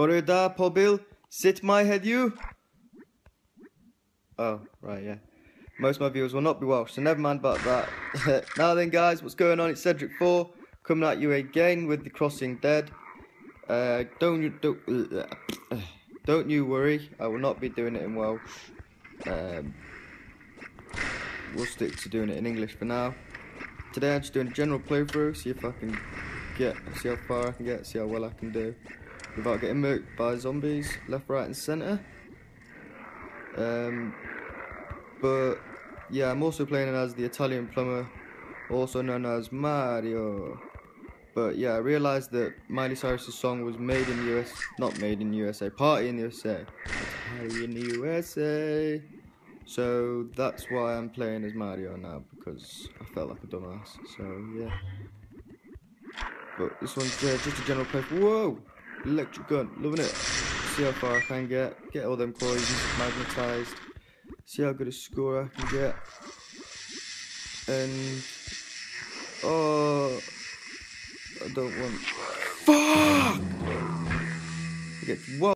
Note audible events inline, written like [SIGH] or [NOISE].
Da pobil, sit my head you. Oh, right, yeah. Most of my viewers will not be Welsh, so never mind about that. [LAUGHS] now then, guys, what's going on? It's Sedrik 4 coming at you again with the Crossing Dead. Uh, don't you don't, uh, [CLEARS THROAT] don't you worry, I will not be doing it in Welsh. Um, we'll stick to doing it in English for now. Today I'm just doing a general playthrough, see if I can get, see how far I can get, see how well I can do without getting murked by zombies left, right, and centre. Um, but yeah, I'm also playing as the Italian plumber, also known as Mario. But yeah, I realised that Miley Cyrus's song was made in the US, not made in the USA, party in the USA, party in the USA. So that's why I'm playing as Mario now because I felt like a dumbass. So yeah. But this one's uh, just a general play. Whoa, electric gun, loving it. See how far I can get. Get all them coins magnetized. See how good a score I can get. And oh. I don't want. Fuck! I get one.